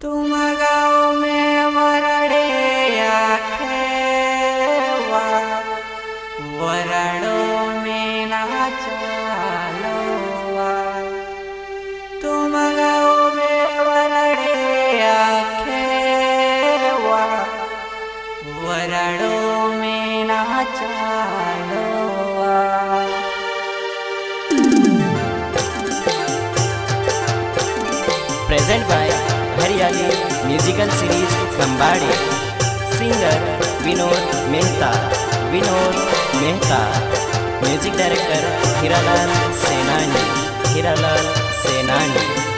तुम गाँव में वरड़े में तुम गाँव में वरड़ों में नाचलोवा present by Malayali musical series कंबाड़े singer Vinod Mehta Vinod Mehta music director Hiralal Senani Hiralal Senani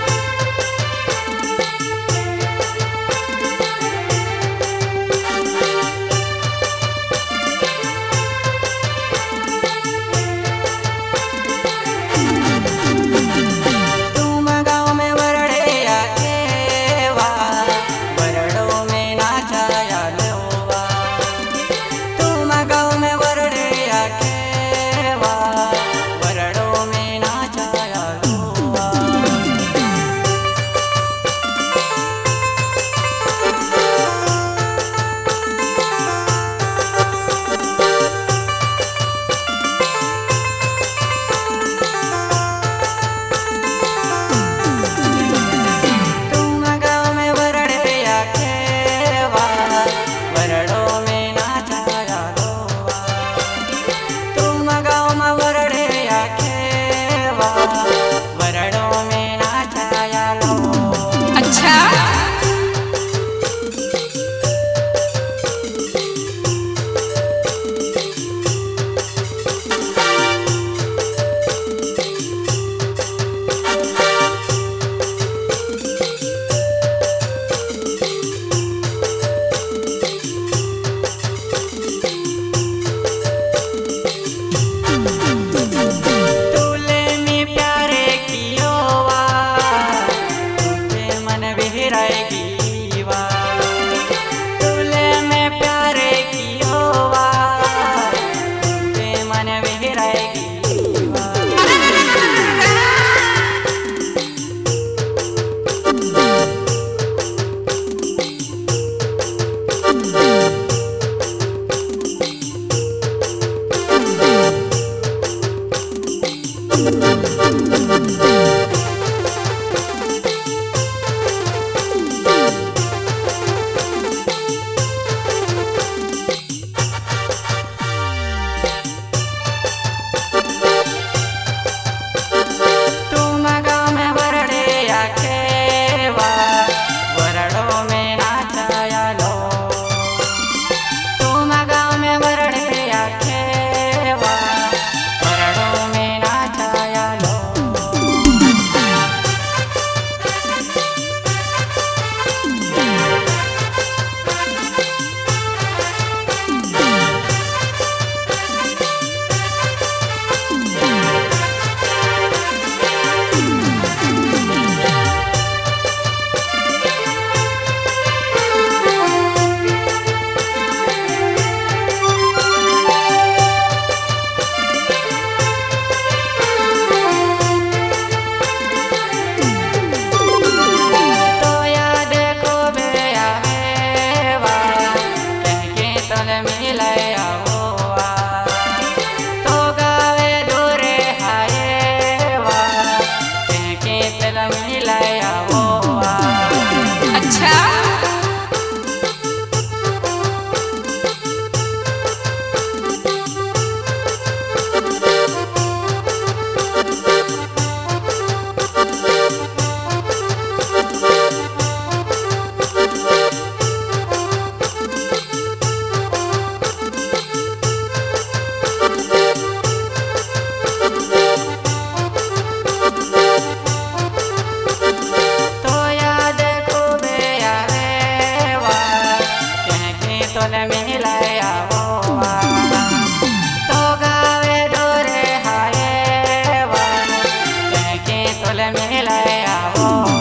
problème, il est à vous.